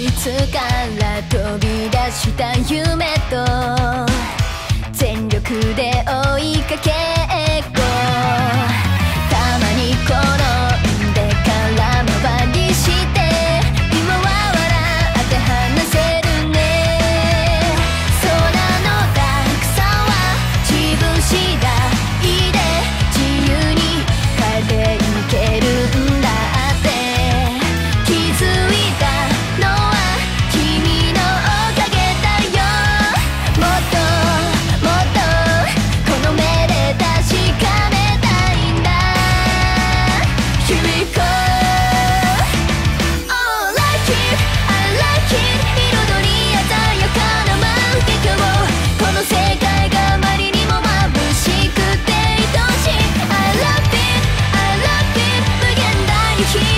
室から飛び出した夢と you.